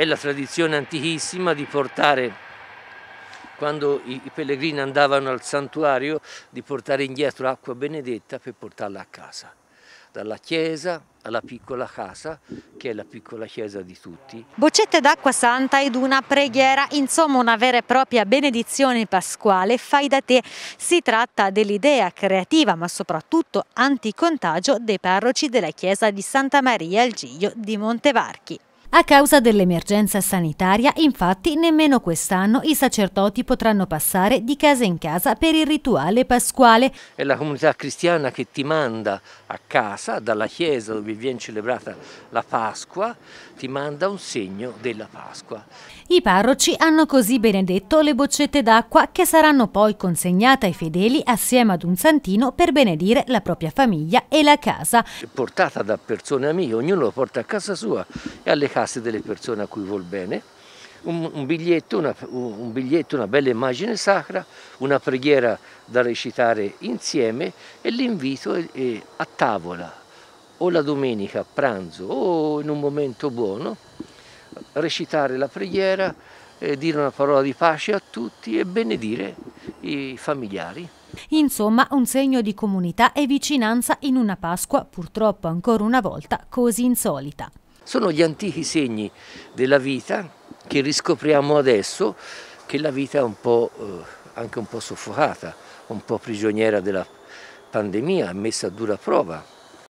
È la tradizione antichissima di portare, quando i, i pellegrini andavano al santuario, di portare indietro acqua benedetta per portarla a casa dalla chiesa alla piccola casa, che è la piccola chiesa di tutti. Boccette d'acqua santa ed una preghiera, insomma una vera e propria benedizione pasquale, fai da te. Si tratta dell'idea creativa, ma soprattutto anticontagio dei parroci della chiesa di Santa Maria al Giglio di Montevarchi. A causa dell'emergenza sanitaria, infatti, nemmeno quest'anno i sacerdoti potranno passare di casa in casa per il rituale pasquale. È la comunità cristiana che ti manda a casa, dalla chiesa dove viene celebrata la Pasqua, ti manda un segno della Pasqua. I parroci hanno così benedetto le boccette d'acqua che saranno poi consegnate ai fedeli assieme ad un santino per benedire la propria famiglia e la casa. Portata da persone amiche, ognuno lo porta a casa sua e alle case delle persone a cui vuol bene. Un, un, biglietto, una, un, biglietto, una bella immagine sacra, una preghiera da recitare insieme e l'invito a tavola o la domenica a pranzo o in un momento buono recitare la preghiera, eh, dire una parola di pace a tutti e benedire i familiari. Insomma, un segno di comunità e vicinanza in una Pasqua purtroppo ancora una volta così insolita. Sono gli antichi segni della vita che riscopriamo adesso che la vita è un po', eh, anche un po' soffocata, un po' prigioniera della pandemia, messa a dura prova.